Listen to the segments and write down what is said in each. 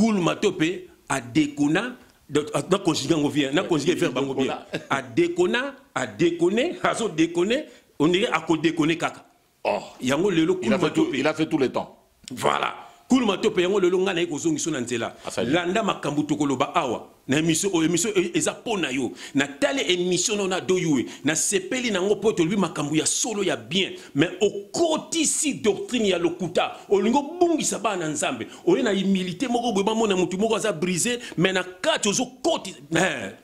cool matope a décona na conjugué yango bien na conjugué verbe yango bien a décona a déconné azo déconné on dirait akodéconné kaka Oh, yango lelo il a, cool fait tout, matope il a fait tout le temps. voilà. Cool matope yango lelo ngai naye kozongisa na nzela Asali. landa makambo tokoloba awa na émission oyo émission oyo eza mpo na yo. Natali émission no na doyue nasepeli nango mpo tolobi makambo ya solo ya bien. Mais okotisi doctrine ya lokuta. Olingi obungisa bana na nzambe. Oye na humilité moko boye bamona motu moko aza brisé mais na kati ozokoti.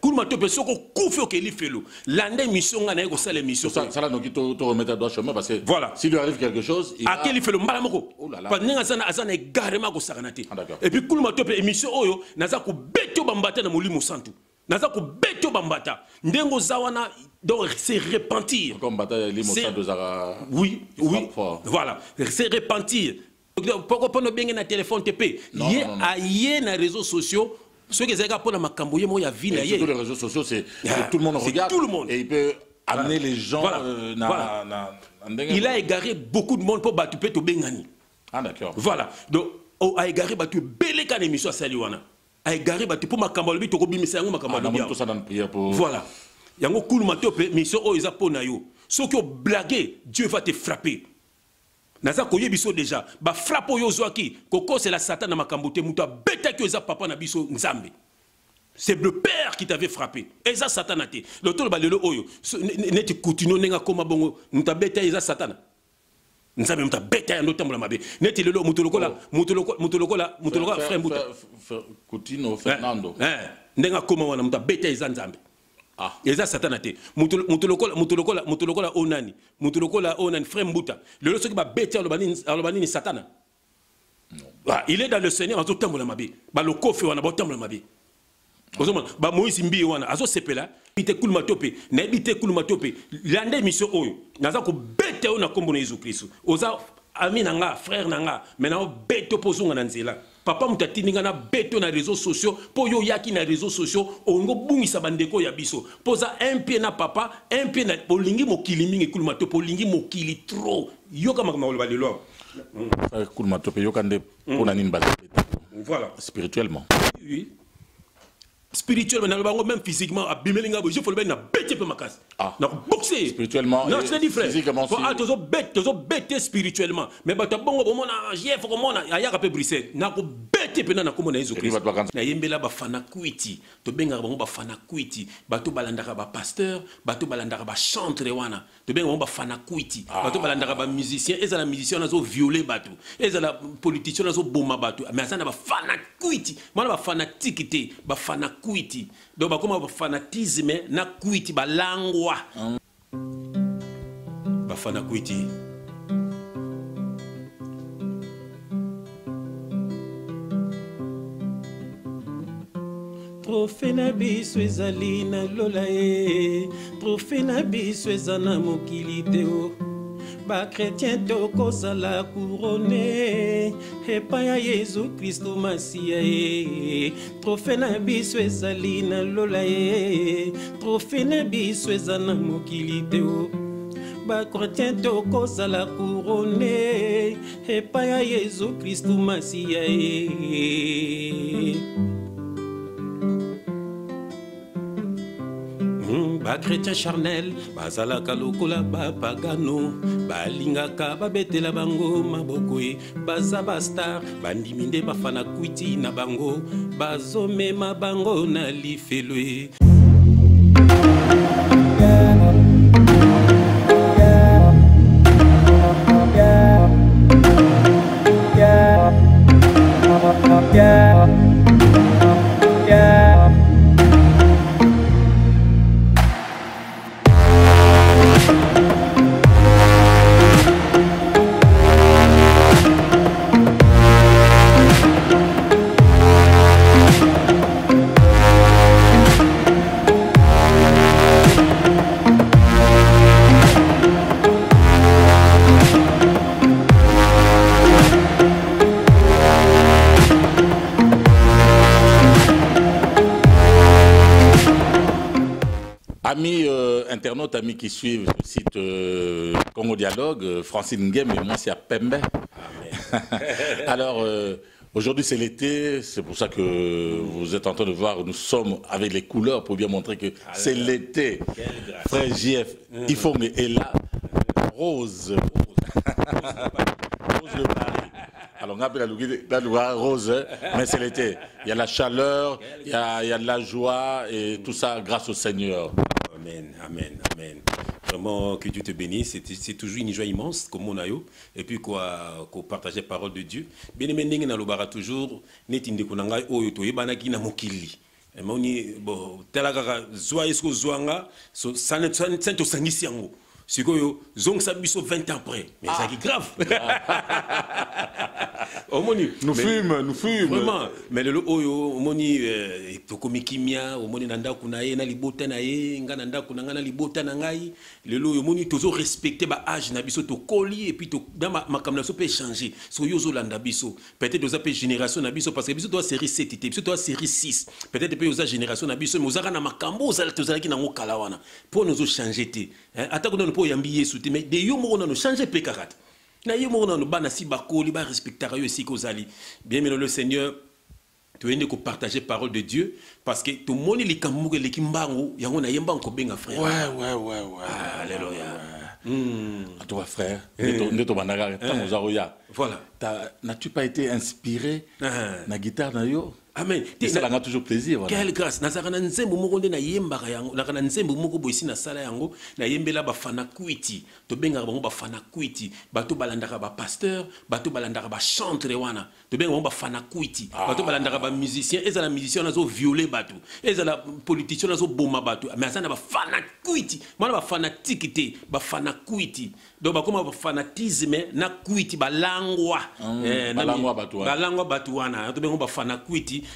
Kulu matope soki okufi okeli felo landa émission ngai naye kosala émission. Te, te remettre droit chemin parce que Voilà. s'il lui arrive quelque chose, akeli felo mbala moko. Oh ndenge aza na- na egarema akosakana te. Ah, d'accord. epuis kuluma to mpe émission oyo naza kobeta yo bambata na molimo santu naza kobeta yo bambata ndenge oza wana donc c'est repentir comme bataille limo de Zara. oui oui voilà c'est repentir poko mpono obenge na mpe Non, ye aye na réseaux sociaux soki ezalaka mpo na makambo ye moko ya vie na ye les réseaux sociaux, c'est Ah, tout le monde regarde. tout le monde. Et il peut amener les gens. Voilà. euh, na- Voilà. na- na- ndenge- il a égaré beaucoup de monde mpo bato mpe tobengani Ah, d'accord. voilà donc o- aégare bato ebele ka na émission asali wana aégare bato mpo makambo alobi tokobimisa yango makambo alobi on awa tout ça dans la prière pour. voilà. Yango kuluma to mpe mission oyo eza mpo na yo. Soki oblage dieu va te frapper. Naza koyebi biso déjà. Bafrappe oyo ozwaki kokosela satan na makambo te moto abetaki oyo eza papa na biso nzambe. C'est le père qui t'avait frappé. Eza satana te lotoloba lelo oyo so- ne- ne- neti kutino ndenge akóma bongo? Moto abeta ye eza satana nzambe moto abeta ye ando otambola mabe. Neti lelo moto lokola moto lokola moto lokola moto lokola frère mbuta Coutinho, Fernando. Eh, eh, ndenge akóma wana moto abeta eza nzambe. Ah. eza satana te. Moto lokola oyo nani? Moto lokola oyo nani? Frère mbuta lelo soki babeti aloba nini aloba nini satana? Ah, il est dans le seigneur azotambola mabe. Balokofe wana baotambola mabe ozomona bamoïse mbii wana azosepela te kuluma to mpe nayebi te kuluma to mpe landa émission oyo naza kobeta yo na nkombo na yesu kristo oza ami na nga frère na nga me na obeta mpo ozonga na nzela. Papa moto atindi nga na beto na réseaux sociaux mpo oyo oyaki na réseaux sociaux olingi obungisa bandeko ya biso. Mpo oza un pie na papa un pie na olingi mokili mingi kuluma to mpe olingi mokili trop. Yoka makambo koloba lelo awa Frère Koulma Topé, Yokande, pour Nanine Bazé. voilà. Spirituellement. oui. Spirituellement yango même physiquement abimeli nga je foloba na bete mpe makasi Ah. na kobokse Spirituellement non c'est dit frère physiquement Po- aussi. ah, tozobete tozobete spirituellement mais ya bongo bomona jef komona ayaka mpe bruxelles nakobete mpena na kombo na yesu kristo nayembela bafana kwiti tobengaka bango bafana kwiti bato balandaka bapasteur bato balandaka bachantre wana. Tobengaka bango bafana kwiti bato balandaka bamusicien ezala musicien wana azoviole bato. Ezala politicien wana azoboma bato. Mais aza na bafana kwiti mwana bafanatike te bafana kwiti donc bakóma bafanatisme na kwiti balangwa bafana trofe na biso ezali na lola ye. Trofe na biso eza na mokili te o. Bakretien tokozala kurone epai ya yezu kristo masiya ye. Trofe na biso ezali na lola ye. Trofe na biso eza na mokili te o. Bakretien tokozala kurone epai ya yezu kristu masiya ye bakretien charnel bazalaka lokola bapagano balingaka babetela bango maboko ye baza bastar bandimi nde bafana kwiti na bango. Bazomema bango na lifelo amis qui suivent le site euh, Congo Dialogue, euh, Francine Nguem et moi c'est à Pembe. Alors, euh, Aujourd'hui, c'est l'été, c'est pour ça que vous êtes en train de voir, nous sommes avec les couleurs pour bien montrer que c'est l'été. Frère JF, il faut mais et là, rose. Rose de Paris. Alors, on appelle la loi rose, hein, mais c'est l'été. Il y a la chaleur, il y a, il y a de la joie et tout ça grâce au Seigneur. Amen, amen, amen. Vraiment, que Dieu te bénisse. C'est- toujours une joie immense, comme on a eu. Et puis, quoi, qu'on partage la parole de Dieu. Bien aimé, toujours, mokili. emoni bo tala kaka zwa eske ozwa nga so- sikoyo zongisa biso 20 ans après. Mais ezalaki grave. Omoni Nous mais- fumes, nous fumes. vraiment mais lelo oyo omoni eh, tokomi kimia omoni na ndako na ye na libota na ye nga na ndako na ngai na libota na ngai lelo oyo omoni tozorespecte baage na biso tokoli epuis na ma- makambo na biso mpe échange soki yo ozolanda biso. Peut-être oza mpe génération na biso parce que biso toa série 7 te biso toa série 6 peut-être mpe oza génération na biso mais ozalaka na makambo ozala- tozalaki nango kala wana. Mpo nozochange te hein. atako nano mpo oyambi yesu te mais de yo moko nano change mpe kaka te na ye moko nano bana si bakoli barespectaka yo esika ozali. Bien melo le seigneur toyende kopartage parole de dieu parce que tomoni likambo moko eleki mbangu yango nayemba kobenga frère. Ouais, ouais, ouais, ouais. alléluia. À toi, frère. Oza koya. voilà. N'as-tu pas été inspiré Ah. na guitare na yo? Amen. L'a toujours plaisir. Voilà. quelle grâce. Nazalaka na nzembo moko nde nayembaka yango. Nazalaka na nzembo moko boye esi nasala yango nayembela bafana kwiti tobengaka bango bafana kwiti bato balandaka bapasteur bato balandaka bachantre wana. Tobengaka bango bafana kwiti bato balandaka bamusicien ezala musicien wana azoviole bato. Ezala politicien wana azoboma bato. Mais aza na bafana kwiti mwana bafanatike te bafana kwiti donc bakoma bafanatisme na kwiti balangwa. Eh, na mi- balangwa bato wana. tobengo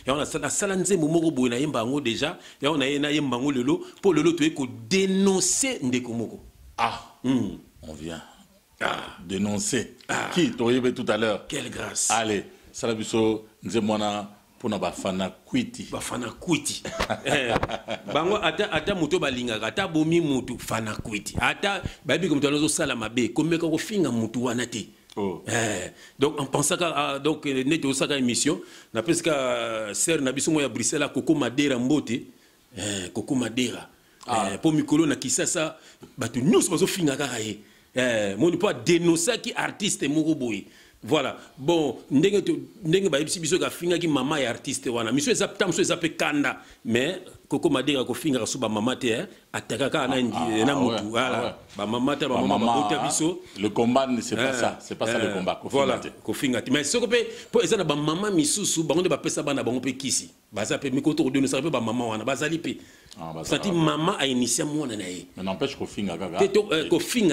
yango nasa- nasala nzembo moko boye nayemba yango deja yango naye nayemba yango lelo. Mpo lelo toye kodenonse ndeko moko. Ah, on vient. Dénoncer. Qui? T'aurais tout à l'heure. Quelle grâce. Allez, Salabiso, Nzemwana, pour bafana kwiti. bafana kwiti. Eh, bango ata, ata moto balingaka ata bomi mutu fana kwiti. Ata bayebi ko moto azosala mabe. Komeka kofinga mutu wana te Oh. Eh, donc en pensaka ah, donc eh, neti osaka émission napesika sere na biso moko ya bruxelles koko madera mbote. Eh, koko madera. Eh, mpo mikolo na kisasa bato nyonso bazofinga kaka ye. Eh, moni mpo adenosaki artiste moko boye. Voilà. Bon ndenge ndenge bayebisi biso kafingaki mama ya artiste wana. Miso eza ta mosusu eza mpe kanda. Mais koko madera so bamama te eh, atakaka na, ndi- na ah ouais, voilà. ah bamama te bamama biso. Le combat, c'est pas Eh, ça. C'est pas ça eh, le combat. Kofi voilà kofinga te. Mais soko mpe mpo eza na bamama misusu bango nde bapesa bana bango mpe kisi. Baza mpe mikoto kodenosaka mpe bamama wana bazali mpe Ah, santi mama ainitia mwana na ye. Kofinga kaka. eh,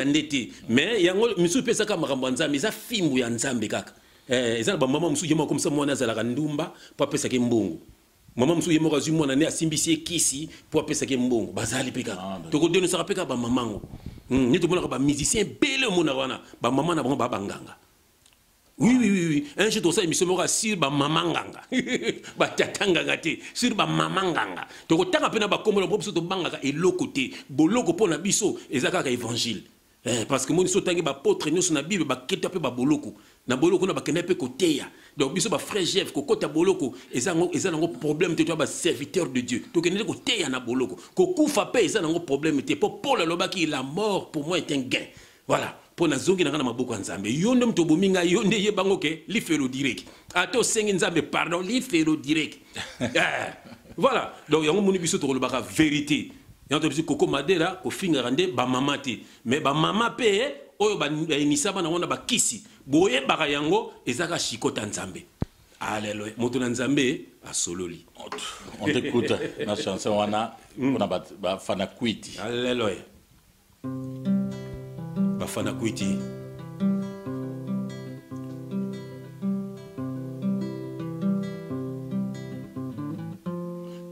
nde te. Mais yango misusu mpe ezaka makambo ya nzambe eza fimbu ya nzambe kaka. Eh, eza na bamama mosusu ye moko komisa mwana azalaka ndumba mpo apesaki mbongo mama mosusu ye moko azwi mwana nde asimbisi ye kisi mpo apesaki mbongo. Bazali mpe kaka. D'accord. tokodenosaka mpe kaka bamamango Mm, nde tomonaka bamusicien ebele omonaka wana bamama na bango baa banganga oui oui oui oui. Un jour tosala émission moko sur bamama nganga. Batata nganga te sur bamama nganga. Tokotanga mpe na bakombola mpo biso tobangaka eloko te. Boloko mpo na biso eza kaka évangile parce que moni so otangi baapôtre nyonso na bible baketa mpe baboloko na boloko na bakenda mpe koteya. Donc biso bafrère jeff kokɔta boloko eza nango problème te to ya baserviteur de dieu. Tokende nde koteya na boloko. Kokufa mpe eza nango problème te. Mpo paul alobaki la mort pour moi est un gain. Voilà. Mpo nazongi na ngai na maboko ya nzambe. Yo nde moto obomi ngai yo nde yebango ke lifelo direki ata osengi nzambe pardon lifelo direki Eh, voilà. Donc yango moni biso tokolobaka vérité yango to biso koko madera kofingaka nde bamama te. Mais bamama mpe oyo bayenisa bana ngo na bakisi boyebaka yango ezaka shikota nzambe. Aleluya moto na nzambe asololi. On t'écoute. La chanson wana, pour bafana kwiti. aleluya bafana kwiti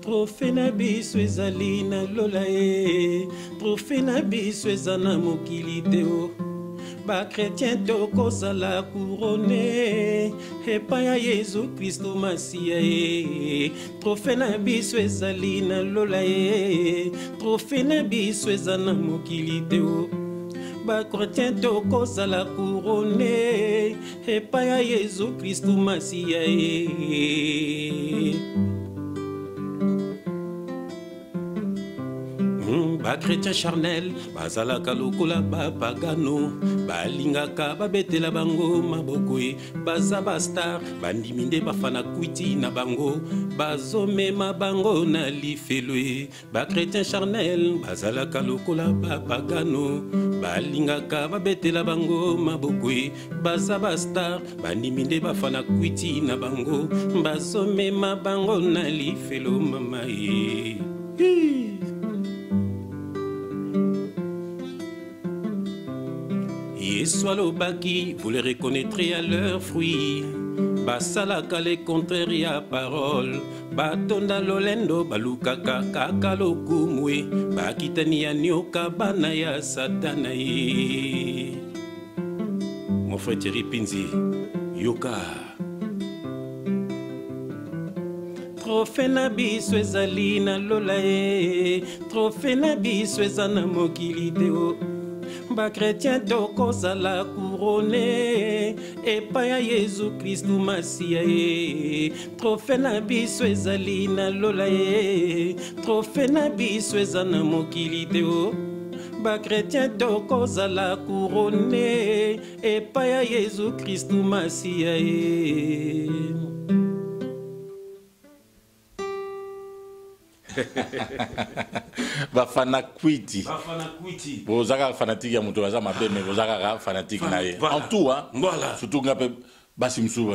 trofe na biso ezali na lola ye. Trofe na biso eza na mokili te o. Bakretien tokozala kurone epai ya yezu kristo masiya ye. Trofe na biso ezali na lola ye. Trofe na biso eza na mokili te o. Bakretien tokozala courone epai ya yezu kristu masiya ye bakretien charnel bazalaka lokola bapagano balingaka babetela bango maboko e. Baza bastar bandimi nde bafana kwiti na bango bazomema bango na lifelo e. Bakretien charnel bazalaka lokola bapagano balingaka babetela bango maboko e. Baza bastar bandimi nde bafana kwiti na bango bazomema bango na lifelo mama e Yesu alobaki vous les reconnaîtrez à leurs fruits. Basalaka le contraire ya parole batonda lolendo balukaka kaka lokumu e bakitani ya nioka bana ya mon frère thierry pinzi yoka. Trofe na biso ezali na lola na bakretien tokozala courone epai ya yezu kristu masiya ye trofe na biso ezali na lola ye trofe na biso eza na mokili te o. Bakretien tokozala courone epai ya yezu kristu masiya ye bafana kwiti boza kaka fanatike ya moto aza mabe me boza kaka fanatike na ye. En tout surtout nga mpe basi mosusu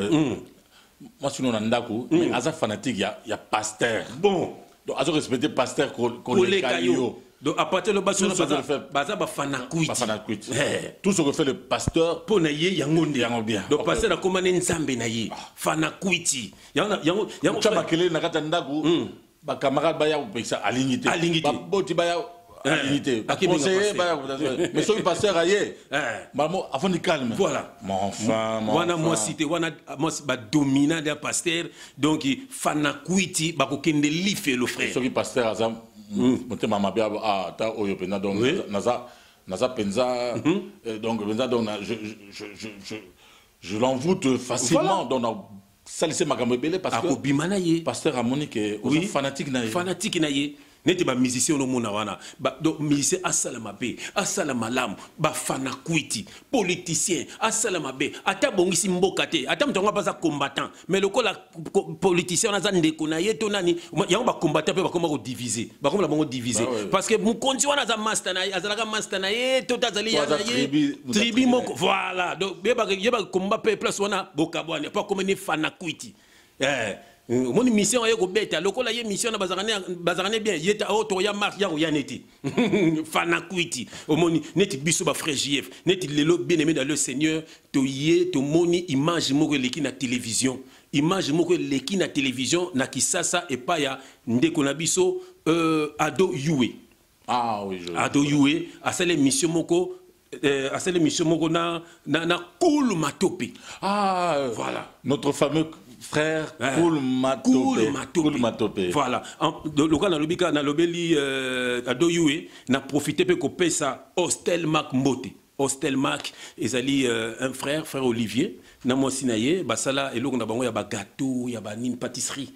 mwasi no na ndako mais aza fanatike ya, ya paster bon. Donc azo respecte paster ko- koleka yo. donc à partir de fais. baza bafana kwiti Eh. tout ce que fait le pasteur mpo na ye yango nde. Yango bien. donc paster akóma ne nzambe na ye. Fana kwiti yango yango yango tya makelele na kati ya ndako bacamarade baya kopekisa alingi te Alingi te. baboti baya alingi te bakebenga baconseiller pasteur. baya mais soki paster aye malamo afandi calme. Voilà. mon enfant mon wana enfant. mwasi te wana mwasi badominant ya paster donc bakokende lifelo frère. Soki paster aza motema mabe abo ata oyo mpenza donc Oui. naza- naza naza mpenza donc mpenza donc na- je, je, je, je, je l'envoûte facilement donc nasalise makambo ebele parce que akobima na ye. Paster amoni ke oza fanatique na ye. Fanatike na ye neti bamusicien onomona wana Ba- donc musicien asala mabe asala malamu bafana kwiti politicien asala mabe ata abongisi mboka te ata moto yango aza combattant mais lokola ko- politicien wana aza ndeko na ye to nani yango bacombattant mpe bakoma kodivise bango divise parce que mokonzi wana aza master na ye azalaka master na ye to te azali ya na ye tribu- moko voilà. Donc yeba komba mpe place wana bokabwane mpo akoma ne fana kwiti Eh, omoni mission aye kobeta. Lokola ye mission na bazalaka ne bien ye ta oyo marche yango ya neti. Fana kwiti omoni neti biso bafrère jf neti lelo bien aimé dans le seigneur toye tomoni image moko eleki na télévision. Image moko eleki na télévision na kisasa epai ya ndeko na biso euh, ado yue ah oui ado yue asala émission moko euh, asala émission moko na, na, na cool matope. Ah euh, Voilà. notre fameux frère Ouais. Koul Matope Cool Matope. Koul Matope voilà lokola nalobi kaka nalobeli euh, ado yue na profite mpe kopesa hostel mak mbote. Hostel mak ezali euh, un frère frère olivier. Na mwasi na ye basala eloko na bango ya bagâteau ya banini pâtisserie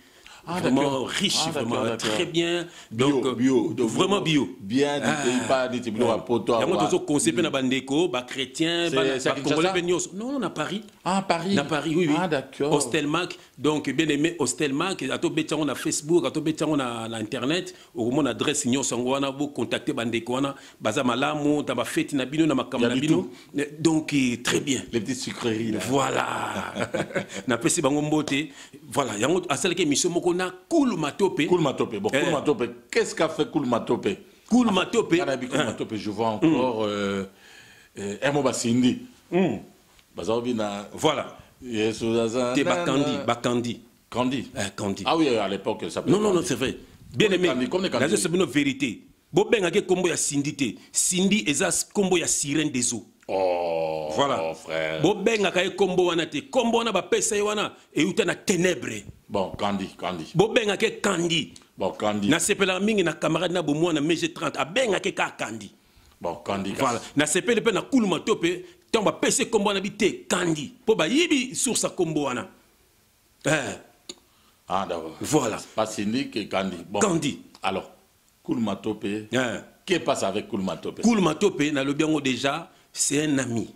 Ah, vraiment riche Ah, vraiment très bien. Bio donc euh, bio donc, vraiment bio. bien pays pas neti biloko ya poto yango awa. tozokonse mpe na bandeko bachrétien C'est- c'est à bacongolais Kinshasa mpe nyonso non non na paris. Ah Paris. Na paris oui, oui. ah d'accord. Hostelmac. Donc bien aimé hostelmac atobeti yango na facebook atobeti yango na, na internet. Okomona adresse nyonso yango wana bocontacte bandeko wana baza malamu na bafeti na bino na makambo Ya na du bino. Eh, donc eh, très bien. Les petites sucreries là. Voilà. Napesi bango mbote. Voilà yango asalaki émission moko na cool matope Koul Matope. Bon Eh. Koul Matope qu'est-ce qu'a fait Koul Matope? Cool matope. Quand on a dit Koul Matope je vois encore euh, euh, Hermo Basindi na voilà. Yesu aza te na- bakandi bakandi. Candy Eh, kandi. Ah oui à l'époque elle s'appelait non non non c'est vrai. Bien aimé. Kandi, Kandi. nazosa bino vérité. Bobengaki nkombo ya sindi te sindi eza nkombo ya sirène des eaux oh voilà. oh, frère bobengaka ye nkombo wana te. Nkombo wana bapesa ye wana euta na ténèbre. Bon Candy Candy bobengaka ye kandi. Bon Candy nasepelaka mingi na camarade na bomwana mg 30 abengaki kaka kandi. Bon kandi voilà. Nasepeli mpe nakuluma to mpe ntango bapesi nkombo wana bi te kandi. Mpo bayibi source ya nkombo wana. Eh, ah d'accord. Voilà. Pas syndic et kandi. Bon kandi. alors kulma tope eh. que passe avec kulma tope kuluma to mpe nalobi yango déjà c'est un ami.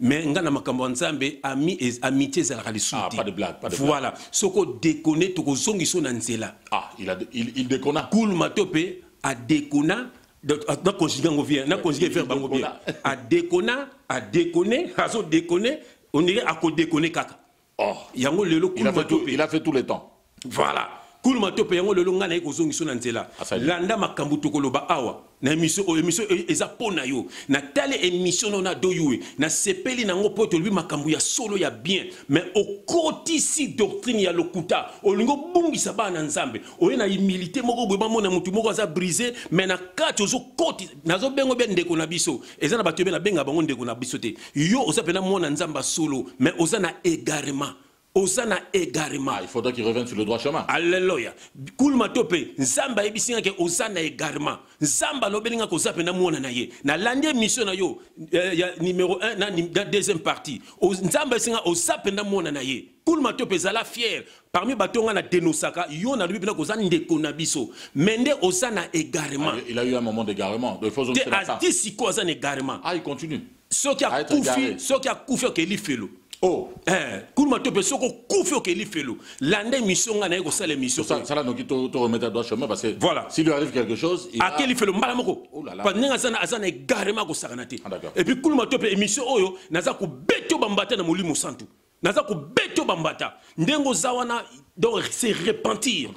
Mais nga na makambo nzambe ami ez- amitié ezalaka lisusu Ah, pas de blague, pas de voilà. soki odekone tokozongisa yo na nzela. Ah il a il, il déconna. Kuluma to mpe adekona donc, ah, na conjugue yango bien na conjugue il verbe yango bien. dekona. adekona adekone azodekone ondire akodekone kaka. Oh. Yango lelo il a kuluma fait to tout, mpe il a fait tout le temps. Voilà kuluma to mpe yango lelo ngai naye kozongisa yo na nzela Asali. landa makambo tokoloba awa. Na émission oyo émission oyo eza mpo na yo. Natali émission nayo nadoyo e nasepeli nango mpo tolobi makambo ya solo ya bien. Mais okotisi doctrine ya lokuta olingi obungisa bana na nzambe. Oye na humilité moko boye bamona motu moko aza brise mais na kati ozokoti nazobenga bia ndeko na biso. Eza na bato ebe nabenga bango ndeko na biso te. Yo oza mpena mwana nzambe ya solo mais oza na égarement oza na égarement ah il faudrait qu'il revienne sur le droit chemin. Alleluya kuluma to mpe nzambe ayebisi nga ke oza na égarement nzambe alobeli nga koza mpe na mwana na ye. Nalandi émission na yo eh, ya numéro 1 na, na deuxième partie. O- nzambe ayebisi nga oza mpe na mwana na ye. Kuluma to mpe ezala fiere parmi bato nga na denosaka yo nalobi mpena koza ndeko na biso. Me nde oza na égarement Ah, il a eu un moment d'égarement il faut na ça na ah il continue. Soki Ah, être égaré. akufi soki akufi okeli felo oh. Eh, kuluma to mpe soki okufi okeli felo. Landa émission nga naye kosala émission ça ça là donc il te te remettre à droit chemin parce que Voilà. s'il lui arrive quelque chose akeli felo mbala moko. Oh ndenge aza na- égarement akosakana te. Ah, d'accord. epuis kuluma to mpe émission oyo naza kobeta yo bambata na molimo santu. Naza kobeta yo bambata ndenge oza wana donc c'est repentir.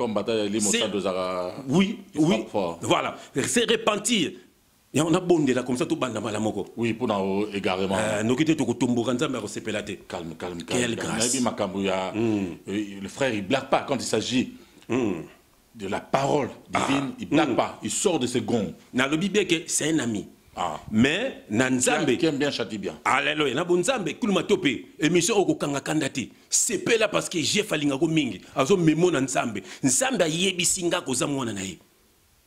Oui oui. voilà. C'est repentir yango nabondela comme ça tobanda mbala moko oui pour dans égarement Eh, noki te tokotomboka nzambe akosepela te calme calme Quelle calme. grâce. Nayebi makambo ya- euh, le frère il blague pas quand il s'agit de la parole divine il blague pas il sort de ses gonds. Nalobi bien ke c'est un ami. Ah. mais na nzambe. qui aime bien châtie bien. Aleluya na bonzambe kuluma to mpe émission oyo kokangakanda te sepela parce que jef alingako mingi azomemo na nzambe. Nzambe ayebisi nga koza mwana na ye.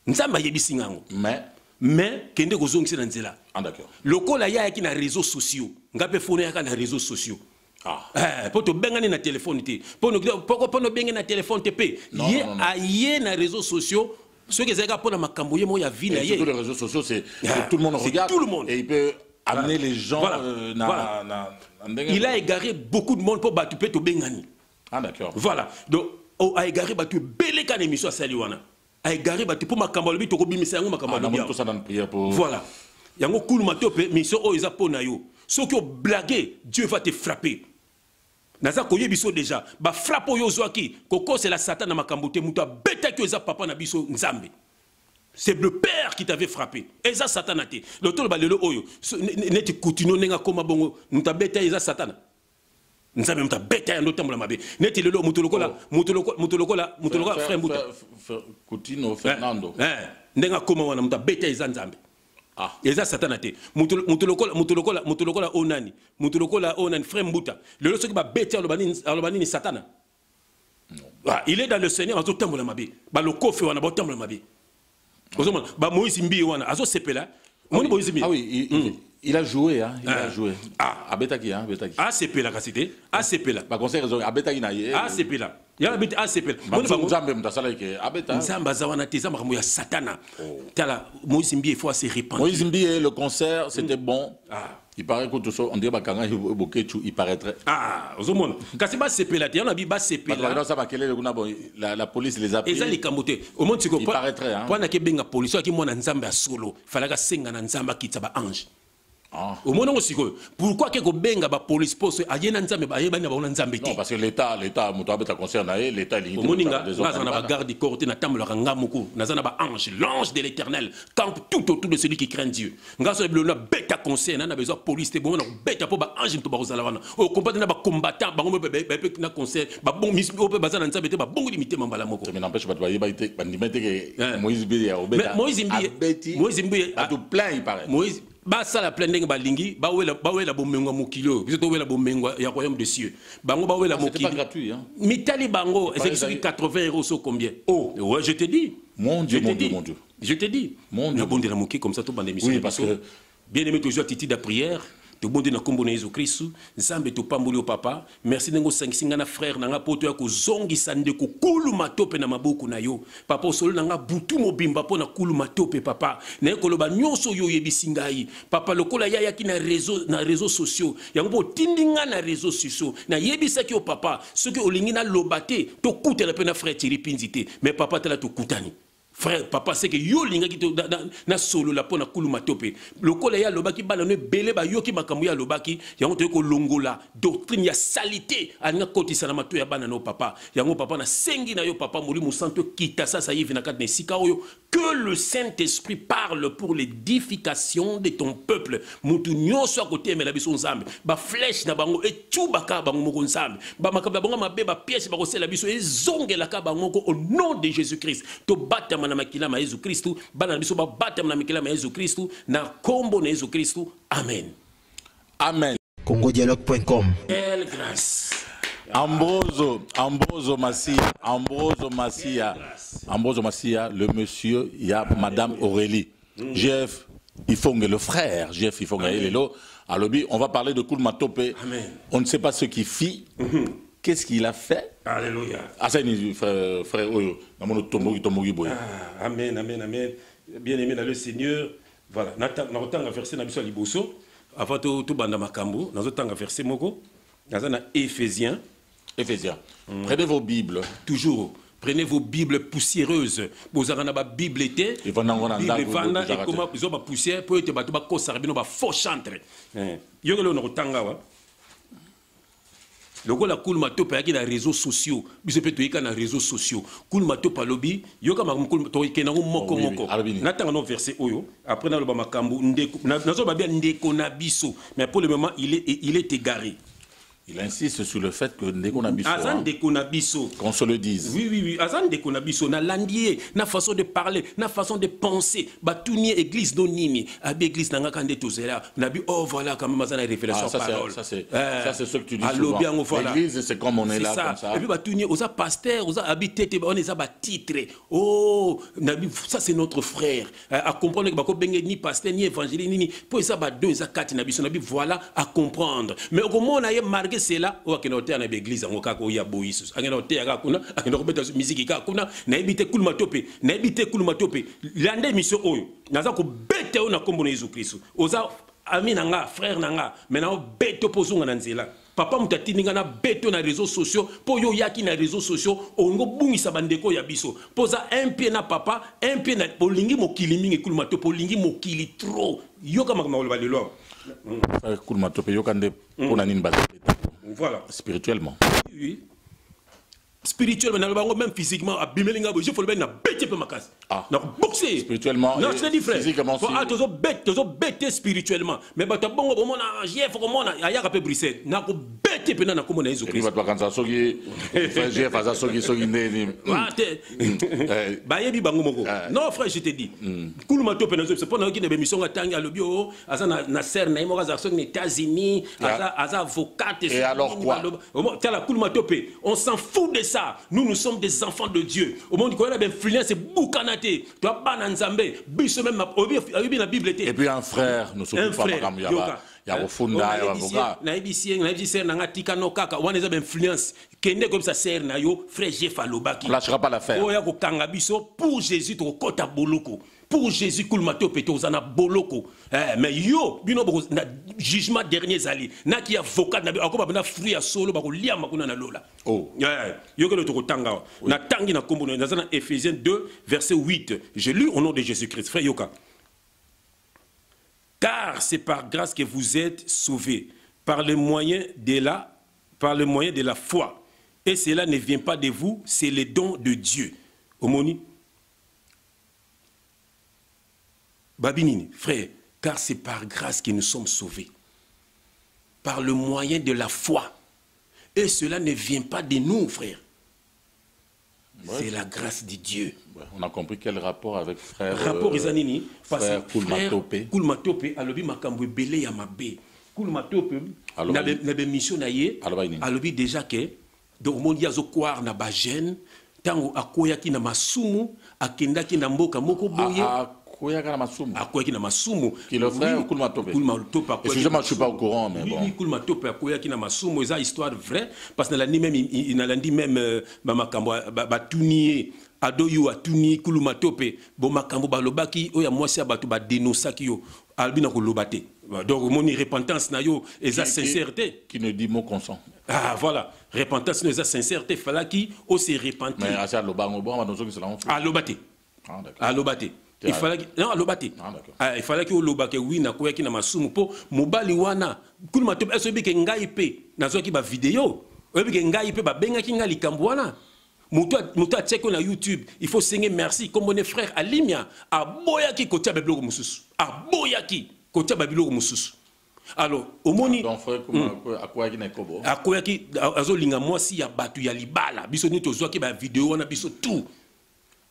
Nzambe ayebisi nga yango mais mais kende kozongisa na nzela. Ah lokola ye ayaki na réseaux sociaux. Nga mpe fona yaka na réseaux sociaux. Ah. Eh, mpo tobengani na telefone te. Mpo nobenge na telefone te mpe ye aye na réseaux sociaux. Soki ezalaka mpo na makambo ye moko ya vi na surtout ye. les réseaux sociaux c'est c'est tout le monde regarde tout le monde. et il peut amener les gens Voilà. euh, na- Voilà. na- na il a égaré beaucoup de monde mpo bato mpe tobengani ah d'accord. Voilà. Donc o- aégaré bato ebele ka na émission asali wana aégaré bato mpo makambo alobi tokobimisa yango makambo alobi namoni yango tosala na prière pour voilà. Yango kuluma to mpe mission oyo eza mpo na yo soki oblage dieu va te frapper. Naza koyebi biso déjà. Bafrappe oyo ozwaki kokosela satan na makambo te moto abetaki oyo eza papa na biso nzambe. C'est le père qui t'avait frappé. Eza satana te donc toloba lelo oyo so- ne- neti kutino ndenge akóma bongo? Moto abeta ye eza satana nzambe moto abeta ye ndotambola mabe. Neti lelo moto lokola moto lokola moto lokola moto lokola frère mbuta Coutinho Fernando. ndenge akóma wana moto abeta eza nzambe. Ah. Eza satana te. Moto lokola oyo nani? Moto lokola oyo nani? Frère mbuta lelo soki babeti aloba nini satana? Ah, il est dans le seigneur azotambola mabe. Balokofe wana baotambola mabe. Ozomona bamoïse mbiye wana azosepela moni moïse mbiye ah il, a joué hein il a Ah. joué. Ah. abetaki hein abetaki asepela kasi te asepela ba conseil raison abetaki na ye asepela yala bete asepela bango- nzambe moto asalaki abeta nzambe aza wana te eza makambo ya satana. Tala moïse mbiye faut ase répandre Moïse Mbiye, le concert, c'était bon. Ah. Il paraît que tout ça, on dirait bakanga bokechu, il paraîtrait. ah ozomona kasi basepela te yana bi Parce que basepela dans ça, bakele, le guna, bon, la, la police les a pris. eza likambo te omoni siko Il paraîtrait, hein. mpo anaki ebenga polisi soki mwana nzambe ya solo. Falaka asenga na nzambe akitisa baange Ah. yango sikoyo pourkui ake kobenga bapolisi mposo aye na nzambe na bango na nzambe Non, te parce que l'État, l'État, moto abeta concert na ye, l'État est limité. omoni par nga des nga aza na bagarde du corps te natambolaka nga moko naza na baange l'ange de l'éternel campe tout autour de celui qui craint dieu nga so bilolo nabeta conseil na na besoin polise te bongo na kobeta mpo baange moto bakozala wana okompate na bacombattant bango mpe na conseil babongisi oyo mpe baza na nzambe te babongoli mitema mbala moko Mais n'empêche, bato bayeba ite, bandima ite ke Eh. Moïse Mbiye ya obeta. Moïse abeti, Moïse Mbiye- bato plein, il paraît. moïse basala plein ndenge balingi bawela bawela bomengo mokili oyo biso towela bomengo ya royaume de cieux bango bawela pas mokili gratuit, hein. mitali bango ezalaki soki ezali- 80 euros so combien? Oh. ouais je te dis Mon Dieu, Je te mon Dieu, dis. mon Dieu. je te dis Mon Dieu. nabondela moke comme ça tobanda émission Oui, parce que- bien aimé tozwa titi da prière tobondi na nkombo na yesu kristu nzambe topamboli yo papa. Merci ndenge osangisi ngai na frère na nga mpo toya kozongisa ndeko kuluma to mpe na maboko na yo. Papa osolo na nga butu mobimba mpo na kuluma to mpe papa. Naye koloba nyonso oyo oyebisi ngai. Papa lokola ye ayaki na réseau, na réseau sociaux yango mpo otindi ngai na réseau sociaux. Nayebisaki yo papa soki olingi naloba te tokutana mpe na frère thierry pinzi te mais papa tala tokutani frère papa seke yo olingaki nasolola mpo na kuluma to mpe lokola ye alobaki bana no ebele bayoki makambo ye alobaki yango toyei kolongola doctrine ya salite alingi akotisa na ya bana no papa. Yango papa nasengi na yo papa molimo santo ekita sasa yevi na kati na oyo. Que le saint esprit parle pour l'édification de ton peuple. Motu nyonso akotemela biso nzambe. Bafleshe na bango etubaka bango moko nzambe. Bamakambo ya bango mabe bapiese bakosala biso ezongelaka bango moko au nom de jésus christ tobatama na makilama ya yesu kristu bana na biso babatama na makilama ya yesu kristu na nkombo na yesu kristu amen Amen. congodialogue.com quelle grâce Ambroso, Ambroso Massia, Ambroso Massia, Ambroso Massia, le monsieur, il y a Madame Aurélie. Jeff Ifongue, le frère, Jeff est là. À lobby, on va parler de Koulmatope. Amen. On ne sait pas ce qu'il fit. Qu'est-ce qu'il a fait? Alléluia. Ah, frère, frère, Oyo, dans boy. Ah, amen amen amen. Bien aimé na le seigneur. Voilà nata- nakotanga verset na biso liboso avant to- tobanda makambo nazotanga verset moko. Na éphésiens. Éphésiens. Prenez vos Bibles. toujours. Prenez vos bibles poussiéreuses. Na Evanda yango na bible ndako, evanda bozalaka te. ekoma ezwa bapoussière mpo ete bato bakosaka bino bafaux chantre yoko leo nakotanga awa lokola kulu matope ayaki na réseaux sociaux biso mpe toyika na réseaux sociaux. Kulu matope alobi yoka yango moko moko. Natanga no verset oyo après naloba makambo ndeko na- nazoba bia ndeko na biso. Mais pour le moment il est, il est égaré Il insiste sur le fait que dès qu'on a aza hein, ndeko na biso qu'on se le dise. oui oui oui. Aza ndeko na ye na façon de parler na façon de penser. Batuni ye église no nini abi église na nga ka nde tozela. Nabi oh voilà quand même aza na révélation Ah, ça, parole. ça, c'est- ça, c'est ce que tu dis souvent. yango voilà. L'église, c'est comme on est là, comme ça. et puis oza pasteur oza abi tete on eza batitre oh nabi ça c'est notre frère. Eh, a comprendre bakobenge ni pasteur ni eza bado eza kati na biso nabi voilà à comprendre. Mais okomona ye marke cela oyo akende koteya na baeglise yango kaka oyo aboyi susu akende koteya kaka kuna akende kobeta misiki kaka kuna nayebi te kuluma to mpe nayebi te kuluma to mpe landa émission oyo naza kobeta oyo na nkombo na yesu kristu. Oza ami na nga frère na nga me na obeto mpo ozonga na nzela. Papa moto atindi nga na beto na réseaux sociaux mpo oyo oyaki na réseaux sociaux olingi obungisa bandeko ya biso. Mpo oza un pied na papa un pied na olingi mokili mingi ekuluma to mpo olingi mokili trop. Yoka makambo koloba lelo awa Voilà spirituellement. oui. spirituellement même physiquement je foloba na bete mpe makasi Ah. na kobokse Spirituellement non je te dis frère physiquement aussi. ah, tozobete tozobete spirituellement mais bato abongo bomona jef komona ayaka mpe bruxelles nakobete mpena na nkombo na yesu Et puis kristo. bato bakanisa soki frère Jeff aza soki soki ndeni. Te. Eh, bayebi bango moko. Non frère je te dis. Kuluma to mpe nazoyebisa mpo nayoki na bemission nga ntangi alobi o aza na na sere na ye moko azala soki na états-unis aza avocate tala kuluma to mpe on s'en fout de ça. Nous nous sommes des enfants de dieu. Omoni koyela bainfluence ebukana te. Toya bana nzambe. Biso meme oyebi na bible te. Et puis un frère ne un s'occupe pas makambo ya ya kofunda ya bavoka. nayebisi ye nayebisi sere na nga tika no kaka. Wana eza bainfluence kende koyebisa sere na yo frère jef alobaki. Oyo akokanga biso pour jésus tokokɔta boloko. Pour jésus kuluma to mpe toza na boloko. Eh, mais yo bino na jugement dernier ezali. Naki avocat na akoba bena fruit ya solo bakoliama kuna na lola. Oh. Eh, yokelo tokotanga awa. Natangi na nkombo naza na éphésiens 2 verset 8 je lu au nom de jésus christ frère yoka car c'est par grâce que vous êtes sauvés par le moyen de la par le moyen de la foi. Et cela ne vient pas de vous c'est le don de Dieu. Omoni. Babinini frère car c'est par grâce que nous sommes sauvés. Par le moyen de la foi. Et cela ne vient pas de nous frère c'est la grâce de Dieu Ouais, On a compris quel rapport avec frère. rapport euh, eza nini parce frère que Koulmatope. kulmatope alobi makambo ebele ya mabe kulmatope na nini? be- na bemission na ye Alobi nini? alobi déjà ke donc omoni ye azokware na bagene ntango akweyaki na masumu akendaki na mboka moko boye akweyaka na masumu. Akweyaki na masumu. Na suis pas au courant, mais bon. akweyaki na masumu. Eza histoire vraie parce que nalandi même nalandi même euh, bamakambo batuni ye ado yo atuni kuluma tope bo makambo balobaki oyo ya mwasi ya bato badenosaki yo. Alobi na koloba te. Donc omoni repentance na yo eza te. qui ne dit mot consent. Ah voilà. Repentance no eza sincère te. Falaki ose repentir asi aloba te. Ah, d'accord. aloba te Ah. Ah, ifalaki olobake wi nakweyaki na masumu mpo mobali wana kuluma to eso oyebike ngai mpe nazwaki bavideo oyebike ngai mpe babengaki ngai likambo wana? Moto atiaki na youtube il faut senge merci kombone frère alimia aboyaki kotia babiloko mosusu. Aboyaki kotia babiloko mosusu. Alors omoni na ekobo akoyaki azolinga mwasi ya bato ya libala. Biso nini tozwaki bavideo wana biso tout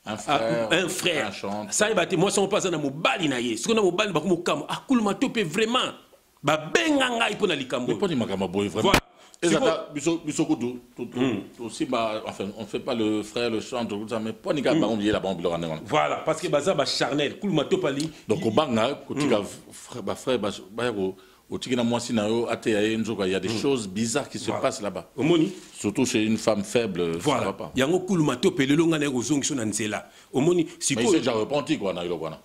un Ah, frère un frère. un chanteur. Sayeba te mwasi yango mpo aza na mobali na ye soki na mobali bakomokama akuluma mpe vraiment. Babenga ngai mpo na likambo oyo. mponi makambo boye vraiment. Voilà. ezata biso biso kutu tosimba enfin on fait pas le frère le chantre tout ça mais mponi kaka bango yela bango biloko ndenge wana voilà. Parce que baza bacharnel kuluma to pali donc obanga kotika frère- bafrère baya ko- il y a des choses bizarres qui se passent là-bas. Surtout chez une femme faible ça va voilà pas. Yango kuluma to mpe lelo ngai naye kozongiso na nzela. Omoni mais il s'est déjà repenti quoi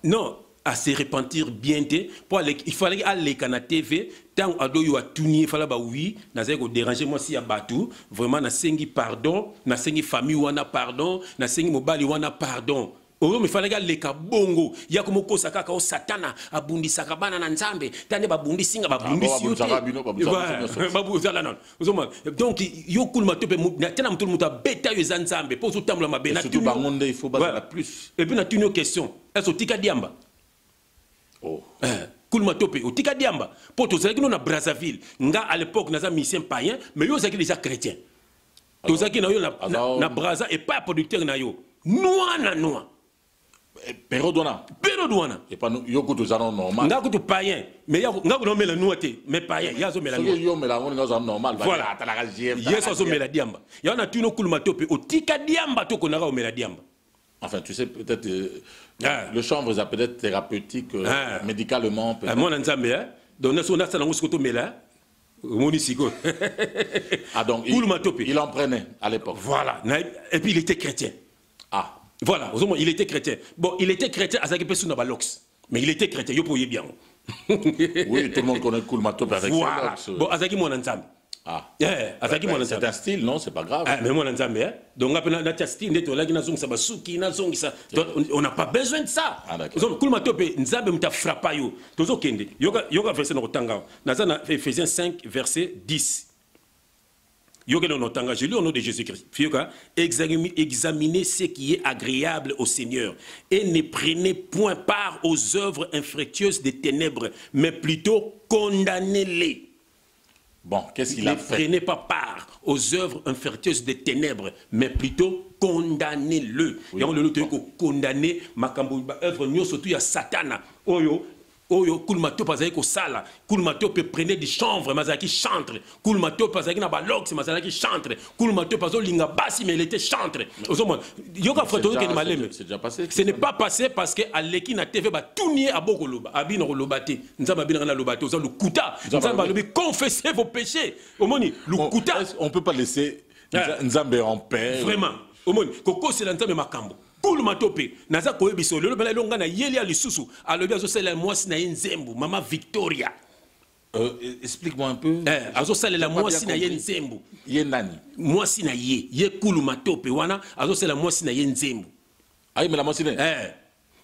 non? À se repentir bien mpo aleki- il fallait aleka na tv ntango ado oyo atuni efala bawi nazali kodérange mwasi ya bato vraiment nasengi pardon nasengi famille wana pardon nasengi mobali wana pardon oyo mifalaki aleka bongo ya komokosa kaka o satana abundisaka bana na nzambe ta nde babundisi nga babundisi yo te. donc yo kuluma to mpe te na moto moto abeta yo eza nzambe mpo ozotambola mabe. Et na surtout tuni- bango nde il faut bazala Ouais. plus. Et puis natuni yo question. Ese otika diamba? Oh. Eh, kuluma to mpe otika diamba. Mpo tozalaki no na brazzaville. Nga à l'époque naza misien païen mais yo ozalaki déjà chrétien. Tozalaki na yo na, braza epai ya producteur na yo. Noa na noa période wana periode wana epa yo kutu eza no normal nga kutu païen mais ya- nga kuna omela noa te mais païen ye azomela soki yo omela yango ndenge ozala normal Voilà. atalaka gf yesu azomela diamba yango na tuni okuluma to mpe otika diamba to konaka omela diamba Enfin, tu sais, peut-être. euh, Ah. Le chanvre, ça peut être thérapeutique, euh, Ah. médicalement. peut-être. Ah, mwana nzambe eh? donc naso nasala yango sikoyo tomela omoni sikoyo Ah, donc, il, kuluma il en prenait à l'époque. voilà et puis il était chrétien Voilà, il était chrétien. Bon, il était chrétien, azaki pe suna balox. Mais il était chrétien, poye bien. oui, tout le monde connaît Koulmatop avec Voilà. locks. Bon, azaki mwana nzambe. Ah. Eh, azaki Ouais, mwana c'est un style, non C'est pas grave. Ah, mais mwana nzambe, hein. Donc ngape na natia style on- On n'a pas besoin de ça. Ah, d'accord. Kuluma tope nzambe muta frappa yo. Tozo kende. Yoka verset na kotanga. Naza na Ephésiens 5 verset 10. Yoka no notanga, je lis au nom de Jésus-Christ. Fioka, examine- examinez ce qui est agréable au Seigneur et ne prenez point part aux œuvres infructueuses des ténèbres, mais plutôt condamnez-les. Bon, qu'est-ce qu'il Ne a fait? prenez pas part aux œuvres infructueuses des ténèbres, mais plutôt condamnez-le. Oui. yango lelo toyei kokondane makambo baœuvre nyonso tu ya satana oyo oyo kuluma to mpe azalaki kosala. Kuluma to mpe prenait du chanvre mais azalaki chantre. Kuluma to mpe azalaki na balox mais azalaki chantre. Kuluma to mpe azolinga basi mais il était chantre. Ozomona yoka fra C'est tozokende déjà- maleme. c'est déjà passé. ce n'est pas passé parce que aleki na tv batuni ye abo koloba abi na koloba te nzambe abi nanga na loba te oza lokuta Nzambe alobi- confessez vos péchés. Omoni On lokuta ne peut pas laisser Ah. Nzambe en paix? vraiment. Omoni kokosela nzambe makambo kuluma to mpe naza koyebisa yo lelo mpena lelo ngai nayeli ya lisusu alobi azosalela mwasi na ye nzembo mama victoria Euh, Explique-moi un peu. eh, azosalela mwasi na ye nzembo Yenani. mwasi na ye ye kuluma to mpe wana azosalela mwasi na ye nzembo Ah, mais la moitié. Eh,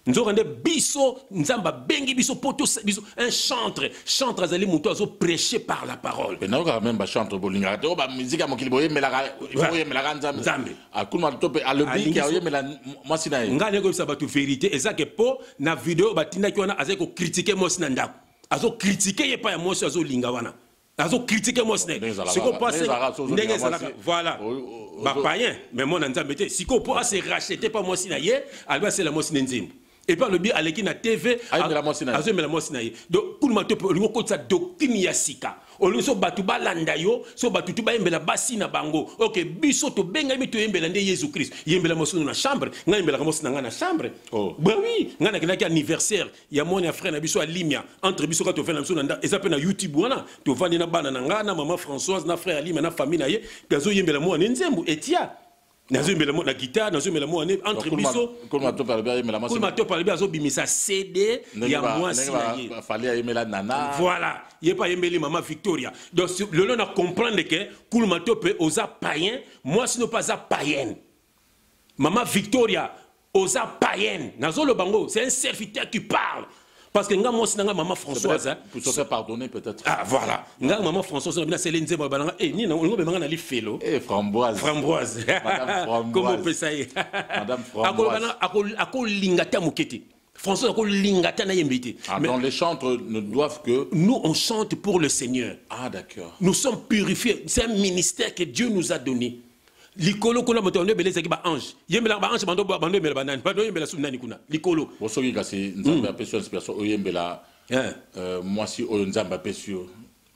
nzoka nde biso nzambe abengi biso mpo tosa- biso. Un chantre chantre azali moto azoprêche par la parole. Mais nayoka même bachantre bolingaka te o bamiziki ya mokili boyemelaka nzambe. Akuluma mpe alobi Alingi ke so- aoyemela mwasi na ye. Ngai naye koyebisa bato vérité eza ke mpo na video batindaki wana azali kokritike mwasi na ndako. Azokritike ye epai ya mwasi oyo azolinga wana. Azokritike mwasi na ye. Sikoyo mpo ndenge ezalaka mwasi. voilà. Bapayen mais mwana nzambe te sikoyo mpo ase rachete mpa mwasi na ye alobi asala mwasi na nzembo epuis alobi aleki na tv mwasi na ye. donc kuluma mpe olingi okotisa doctrine ya sika olingi so bato balanda yo so bato tu bayembela basi na bango. Ok biso tobengami toyembela nde yesu christ yembela mwasi no na chambre. Ngai yembelaka mwasi na ngai na chambre. Oh. bah oui ngai nakendaki anniversaire. Ya moni ya frère na biso alimia entre biso kaka tovandi na biso na nda eza mpe na youtube wana tovandi na bana na ngai na mama françoise na frère alimia na famille na ye. Mpe azoyembela mwana nzembo etia nazoyembela mo na guitare nazoyembela mwana entre biso kolma to pale ayembela mwasi kulma to palobi azobimisa cd ya mwasi na ye voilà ye mpe ayembeli mama victoria. Donc lelo na comprendre ke kulma to mpe oza païen mwasi no mpe aza païenne mama victoria oza païenne nazoloba ngo c'est un serviteur qui parle parce que nga mama françoise hein, pour se pardonner peut-être. Ah voilà. Nga mama françoise sele nzembo e bemanga na lifelo. Eh framboise. Framboise. Madame Framboise. kombo opesa ye. Madame Framboise. akoloba na- ako- akolinga te moke te. François Ah, Mais donc les chantres ne doivent que nous on chante pour le seigneur. Ah d'accord. Nous sommes purifiés. C'est un ministère que dieu nous a donné likolo kuna moto bando ebele ezalaki baange yembelaka baange bando yembela banani bando yembela su nani kuna? Likolo. Bo soki kasi nzambe apesi yo inspiration oyembela. Eh. euh, mwasi oyo nzambe apesi yo.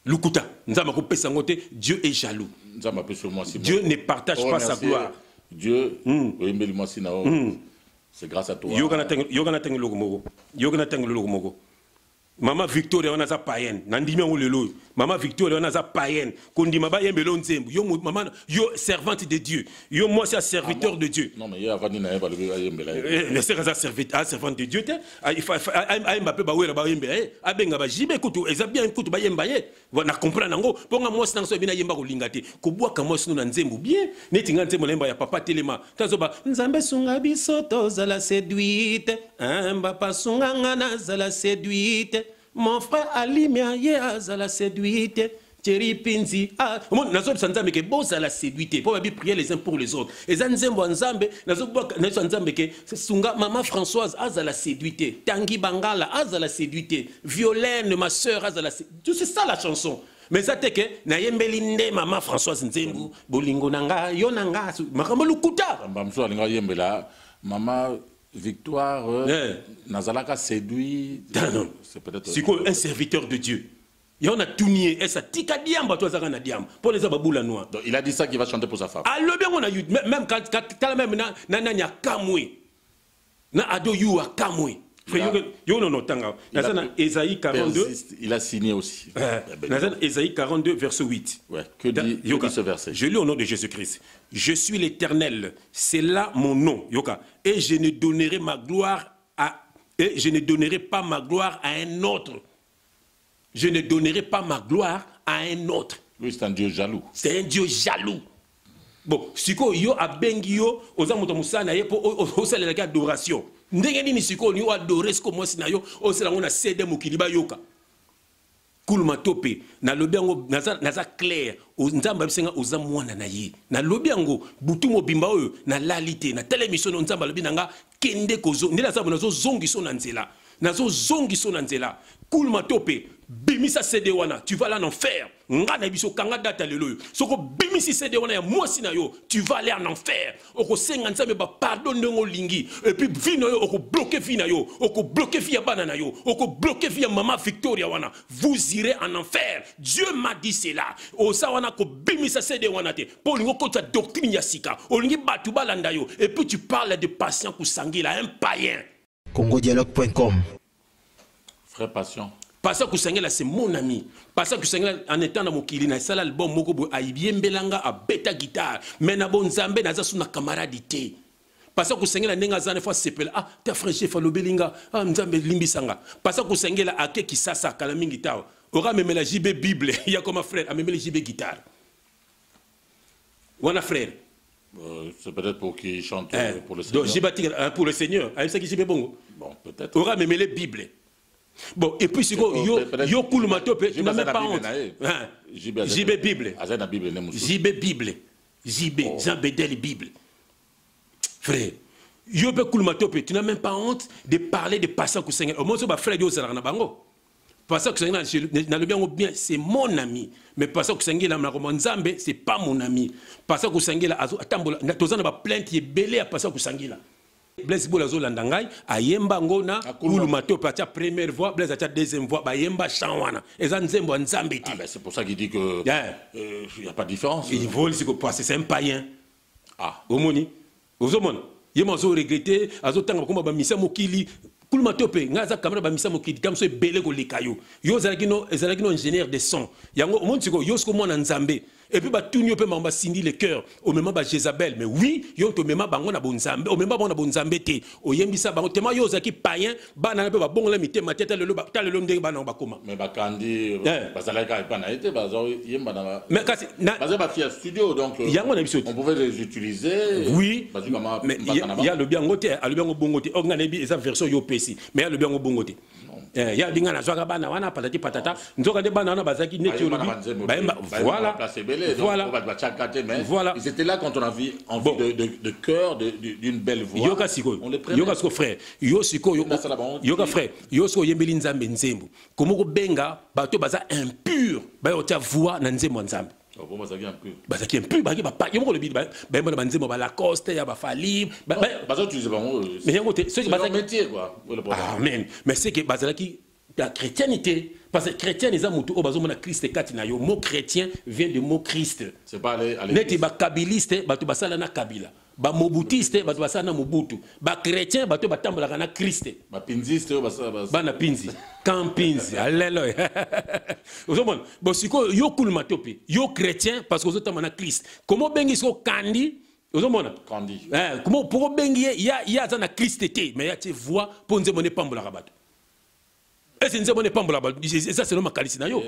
Lukuta. Nzambe akopesa yango te dieu est jaloux. Nzambe apesi yo mwasi dieu ne partage Oh, pas sa gloire. Dieu oyembeli mwasi na yo. C'est grâce à toi. Yoka na ntango eloko moko. Yoka na ntango eloko moko. Mama victoria wana aza païenne. Nandimi yango lelo. oyo mama victoria wana aza païenne. Kondima bayembela yo nzembo. Yo mama yo servante de dieu. Yo mwasi ya serviteur de dieu. Na Eh, seke aza servante de dieu te ayemba mpe bawera bayembela ye abenga bajibe kutu eza bien kutu bayemba ye Wa- na comprendre yango mponga mwasi nanga so ebi nayemba kolinga te kobwaka mwasi no na nzembo bien. Neti nga nzembo nayemba ya papa telema. Tazoba nzambe sunga biso tozala séduite. Mbapa sunga nga nazala séduite mon frère alimia ye azala séduite. Thierry Pinzi, ah, omoni nazobisa nzambe ke bozala séduite. Mpo babi prier les uns pour les autres. Eza nzembo ya nzambe nazobisa nzambe ke sunga mama françoise azala séduite. Tangi bangala azala séduite. Violaine ma sœur azala tout c'est ça la chanson. Mais eza te ke nayembeli nde mama françoise nzembo. Bolingo na nga yo na nga makambo lokuta mosusu alingi ayembela mama victoire euh, Yeah. nazalaka séduit Ah, c'est peut-être sikoyo un serviteur de dieu. Yo na tuni ye esa tika diamba to azaka na diamba. Mpo na eza babula noir. Donc il a dit ça qu'il va chanter pour sa femme. Alobi yango na Mê- même quand- quand- tala même na nani akamwe na ado yu akamwe Il a- yo nono tanga il a naza na pu- esaïe 42 persiste, il a signé aussi eh, Eh ben, na esaïe 42 verset 8 ouais. que dit, ce verset? Je lis au nom de Jésus-Christ. Je suis l'Éternel. C'est là mon nom, Yoka. Et je ne donnerai ma gloire à et je ne donnerai pas ma gloire à un autre. Je ne donnerai pas ma gloire à un autre. lui c'est un dieu jaloux C'est un Dieu jaloux. Bon, sikoyo yo abengi yo oza moto mosala na ye mpo o- o- osalelaki adoration ndenge nini sikoyo ni oadore siko mwasi na yo osala yango na sede mokili bayoka. Kuluma to mpe nalobi yango naza, naza clair O- nzambe abisenga oza mwana na ye. Nalobi yango butu mobimba oyo nalali te natelemi so no nzambe alobi na nga kende kozo nde nazambo nazozongisa yo na nzela nazozongisa yo na nzela. Kuluma to mpe bimisa sede wana tu vas aller en enfer nga na biso kanga data lelo soko bimisi sede wana ya mwasi na yo tu vas aller en enfer. Okosenga nzambe bapardon ndenge olingi epuis vi na yo okobloke vi na yo okobloke vi ya bana na yo ya mama victoria wana. Vous irez en enfer. Dieu m'a dit cela. Oza wana kobimisa sede wana te. Mpo olingi okotisa doctrine ya sika. Olingi bato balanda yo. Epuis tu parles de patient kosangila un païen. Congodialogue.com frère passion pasa kusangela c'est mon ami. Pasa kusangela en étant na mokili na esala album moko boye ayembelanga abeta guitare. Me na bonzambe naza so na camarade te pasa kusengela ndenge aza na fo asepela ah ta frère chef alobeli nga ah nzambe elimbisanga pasa kusengela ake kisasa akala mingi tawa oka amemela jibe bible ya koma frère amemeli jibe guitare. Wana frère? Euh, c'est peut-être pour qu'il chante Eh, pour le donc Seigneur. Atikala ah, pour le seigneur. Ayebisaki jibe bongo. Bon peut-être. Ora amemele bible bon et puis sikoyo Peut- yo, yo kuluma to mpe aza même na pas honte na. Hein. Jibe bible. Na ne mosusu jibe bible. Jibe jean bedel bible. Frère yo mpe kuluma to mpe tu n'as même pas honte de parler de pasa kusengela au moins so bafrère yo ozalaka na bango pasa kusengela je- nalobi yango bien c'est mon ami. Mais nakoma nzambe c'est pas mon ami. Pasa kusengela azo- atambola na- toza na baplainte ebele ya pasa kusangela blaise bola azolanda ngai ayemba yango na kuluma to pe atia première voix blaise atia deuxième voix bayemba chan wana. Eza nzembo ya nzambe te. Ah ben, c'est pour ça qu'il dit que Yeah. euh, n'y a pas de différence. il vole siko parce c'est un païen. Ah, omoni ozomona. Ye mo azoregrete azotanga bakoma bamisa mokili. Kuluma to mpe ngai aza kamera bamisa mokili kam so ebele koleka yo. Yo ezalaki no ingénieur de son. Yango omoni sikoyo yo siko mwana nzambe epuis batuni yo mpe makambo basindi le cœur. Omema bajézabel mais oui yo to omema bango na bonzambe omema bango na bonzambe te oyembisa bango tema yo ozalaki païen bana na mpe babongola mitema te ta lelo ba- ta lelo ndenge bana yango bakoma mais bakandi Yeah. bazalaki kaka epai na ye te bazoyemba na ba- mais kasi na- baza bafia studio donc euh, Yango na biso te. on pouvait les utiliser. Oui. Kama mais mpaka na ye bango. alobi yango te alobi yango bongo te or nga nayebi eza version yo opesi mais ye alobi yango bongo te Eh, ye alobi nga nazwaka bana wana patati patata. Nzoka nde bana wana bazalaki neti Bayemba na olobi banzembo te. bayemba Bayemba voilà. voilà. Voilà. ils étaient là quand on avait envie Bon. de, de, de cœur d'une belle voix. Yoka on sikoyo yoka sikoyo frère. Yo sikoyo yoka frère. Yo sikoyo oyembeli nzambe nzembo. Kobenga bato baza impur bayotia voix na nzembo ya nzambe bazalaki un peu yo moko olobi ba- bayemba na banzembo balacoste ya bafalib ba- ba- bazoutilize bango euh, mais leur bazalaki ya chrétienité parce que chrétien eza motu oyo bazomona krist kati na yo mot chrétien vient de mot christ. Neti bakabiliste bato basala na kabila bamobutiste bato basala na mobutu. Bachrétien bato batambolaka na krist bapinziste oyo basala bas- bana pinzi. Kan pinzi. Ozomona sikoyo yo kuluma mpe yo chrétien parce que ozotamba na krist komo obengi siko kandi ozomona? Kandi. Eh, mpo obengi ye ya- ye aza na krist te mais ya tie voi mpo nzembo nde epambolaka bato. Ese nzembo nde epambolaka bato. Eza selo makalisi na yo.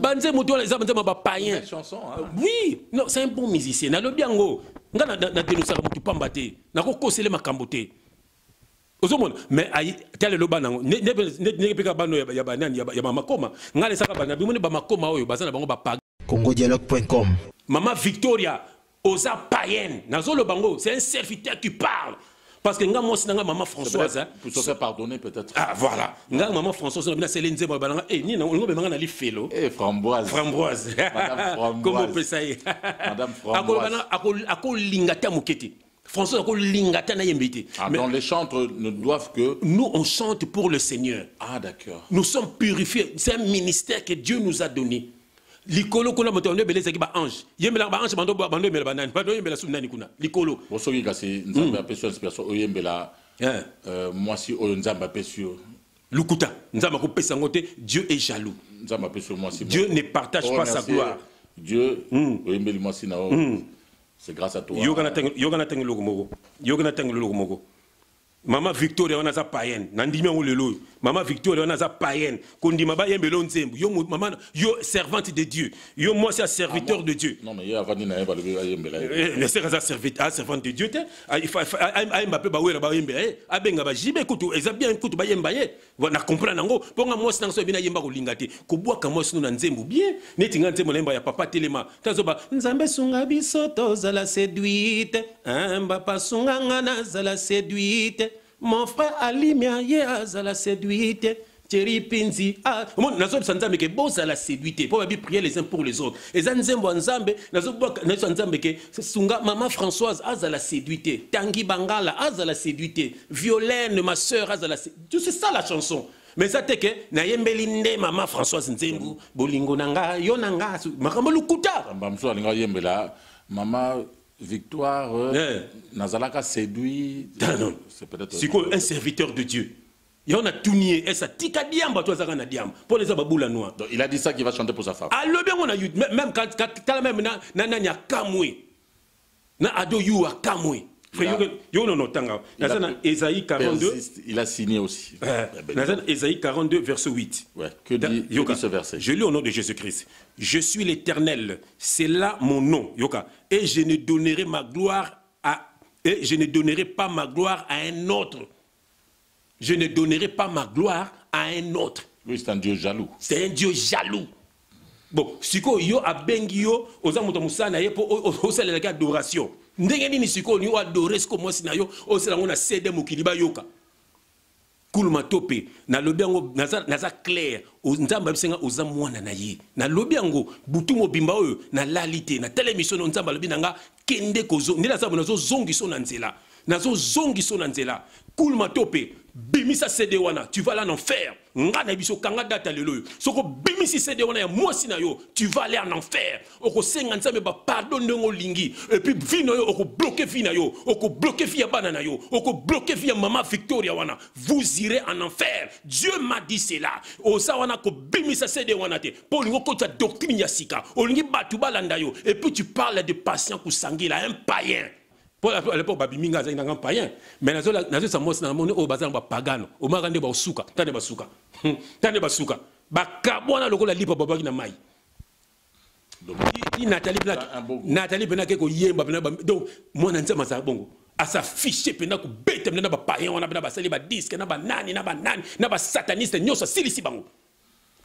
Banzembo to wana eza banzembo ya bapayen hein. oui. Non c'est un bon musicien. Nalobi yango nga na- na- motu pamba te. Nakokosele makambo te. Ozomona. Mais ayi ndenge ya- banani ya bamakoma lesaka bana bimoni bamakoma oyo baza na bango bapaga congodialogue.com mama victoria oza païenne. Nazoloba ngo c'est un serviteur qui parle parce que nga mama françoise hein, pardonner peut-être. ah voilà nga mama françoise obi nasele nzembo bananga e nini olingo bemanga na lifelo Eh framboise. framboise Madame Framboise. kombo opesa ye Madame Framboise. akoloba na- ako- akolinga te moke te françois akolinga te na yembe te Ah, donc les chantres ne doivent que. nous on chante pour le seigneur Ah d'accord. nous sommes purifiés c'est un ministère que dieu nous a donné likolo kuna moto bando ebele ezalaki baange yembelaka baange bando yembela banani bando yembela su nani kuna. Likolo. Bon, soki kasi nzambe apesi yo inspiration oyembela Eh. euh, mwasi oyo nzambe apesi yo lukuta. Nzambe akopesa yango te dieu est jaloux. Nzambe apesi yo mwasi dieu ne partage Oh, pas sa gloire. Dieu oyembeli mwasi na yo c'est grâce à toi. Yoka na ntango eloko moko yoka na ntango eloko moko mama victoria wana aza païenne. Nandimi yango lelo. Oyo mama victoria wana aza païenne kondima bayembela nzembo. Yo mama yo servante de dieu. Yo mwasi ya serviteur de dieu. Na Eh, mais seke aza servante de dieu te. Ah, il faut- il faut- ah, ayemba mpe bawera bayembela ye. Abenga bajibe kutu eza bien kutu bayemba ye. Na comprendre yango mpo nga mwasi nanga so ebina yemba kolinga te. Kobwaka mwasi no na nzembo bien. Neti nga nzembo nayemba ya papa telema. Tazoba nzambe sunga biso tozala séduite. Mbapa sunga nga nazala séduite mon frère alimia ye azala séduite. Thierry Pinzi ah omoni nazobisa nzambe ke bozala séduit te mpo babi prier les uns pour les autres. Eza nzembo ya nzambe ya nzambe ke sunga mama françoise azala séduit te tangi bangala azala séduit te violaine ma sœur azala c'est ça la chanson. Mais eza te ke nayembeli nde mama françoise nzembo bolingo na nga yo na nga makambo lokuta mosusu alingi ayembela mama victoire euh, Eh. nazalaka séduit Ah, non. c'est peut-être sikoyo un serviteur de dieu. Yo na tuni ye esa tika diamba to azaka na diamba mpo na eza babula noir donc il a dit ça qu'il va chanter pour sa femme. Alobi yango na youtube même quand- quand- tala même na na akamwe na ado yu akamwe Il a- yo nono tanga. Il a naza na esaïe 42 persiste, il a signé aussi. Euh, Eh ben, naza na esaïe 42 verset 8 ouais. que dit, que Yoka, dit ce verset? je lis au nom de Jésus-Christ. Je suis l'Éternel, c'est là mon nom, Yoka. Et je ne donnerai ma gloire à et je ne donnerai pas ma gloire à un autre. Je ne donnerai pas ma gloire à un autre. lui c'est un dieu jaloux C'est un Dieu jaloux. Bon, sikoyo yo abengi yo oza moto ya mosala na ye mpo o- o- osalelaki adoration ndenge nini sikoyo ni oadore siko mwasi na yo osala yango na sede mokili bayoka kuluma to mpe nalobi yango naza, naza clair. Nzambe ayebisi nga oza mwana na ye. Nalobi yango butu mobimba oyo nalali te. Natala émission no nzambe alobi na nga kende kozo nde naza bo nazozongisa yo na nzela. Nazozongisa na nzela. Kulma to mpe bimisa cd wana tu vas aller en enfer. Nga na biso kanga data lelo oyo soki obimisi cd wana ya mwasi na yo tu vas aller en enfer. Okosenga nzambe bapardon ndenge olingi epuis vi na yo okobloke vi na yo okobloke vi ya bana na yo okobloke vi ya mama victoria wana. Vous irez en enfer. Dieu m'a dit cela. Oza wana kobimisa cd wana te. Mpo olingi okotisa doctrine ya sika. Olingi bato balanda yo. Epuis tu parles de patient kosangela un païen mpo à l'époque babimi nga azalaki nanga païen mais nazosa mosi na moni oyo baza na bapagano omaka nde basuka ta nde basuka ta nde basuka bakabwana lokola lipa babwaki na mai natali mpena ke koyemba mpena donc mwana nzambe azala bongo asafishe mpena kobeta mpena na bapayen wana mpena basali badiske na banani na banani na basataniste nyonso asilisi bango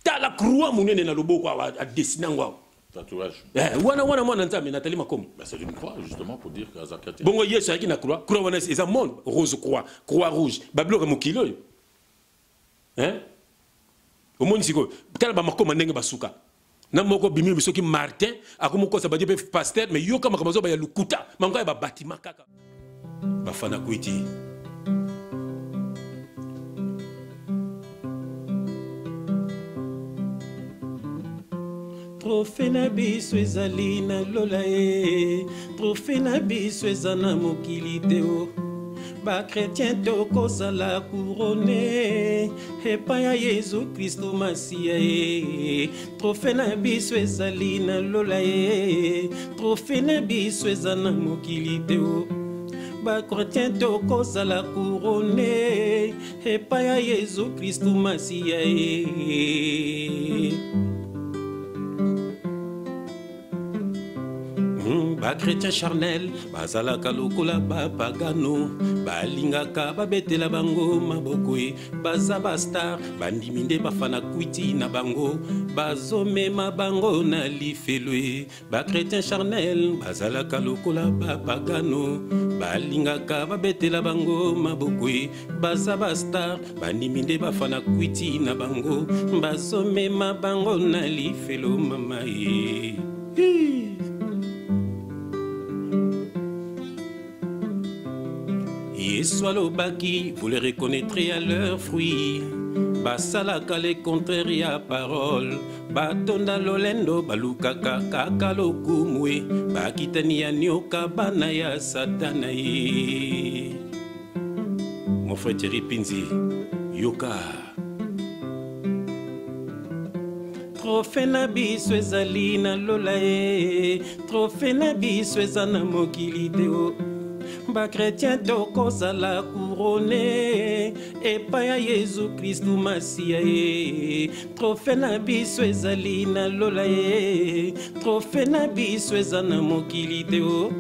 tala croix monene na loboko awa adesine yango awa Tatouage. Eh, wana wana mwana nzambe natali makomo. Ben, c'est une croix, justement, pour dire qu'Azaka était. bongo yesu ayaki na croix. Croix wana eza monde. Rose croix. Croix rouge. Babiloko ya mokili oyo. Hein? omoni sikoyo tala bamakoma ndenge basuka na moko bimi soki martin akomi kosa badie mpe paster mais yoka makambo azoba ya lukuta. Mango ya babatima kaka. Bafana kwiti trofe na biso ezali na lola ye. Trofe na biso eza na mokili te o. Bakretien tokozala kurone epai ya yezu kristo masiya ye. Trofe na biso ezali na lola ye. Trofe na biso eza na mokili te o. Bakretien tokozala kurone epai ya yezu kristu masiya ye bakretien charnel bazalaka lokola bapagano balingaka babetela bango maboko e baza bastar bandimi nde bafana kwiti na bango. Bazomema bango na lifelo e bakretien charnel bazalaka lokola bapagano balingaka babetela bango maboko e baza bastar bandimi nde bafana kwiti na bango. Bazomema bango na lifelo mama e yesu alobaki vous les reconnaîtrez à leurs fruits. Basalaka le contraire ya parole. Batonda lolendo balukaka kaka lokumu e bakitani ya nioka bana ya satana mon frère thierry pinzi yoka. Trofe na biso ezali na lola ye trofe na biso mokili bakretien tokozala kurone. Epai ya yezu kristu masiya ye trofe na biso ezali na lola ye trofe na biso eza na mokili te o.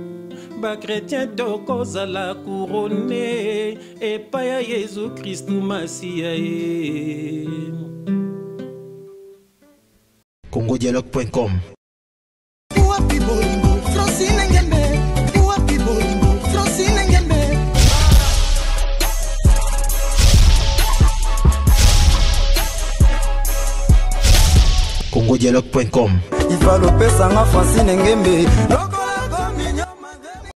Bakretien tokozala kurone. Epai ya yezu kristu masiya ye congodialogue.com congodialogue.com iva lopesanga francine ngembe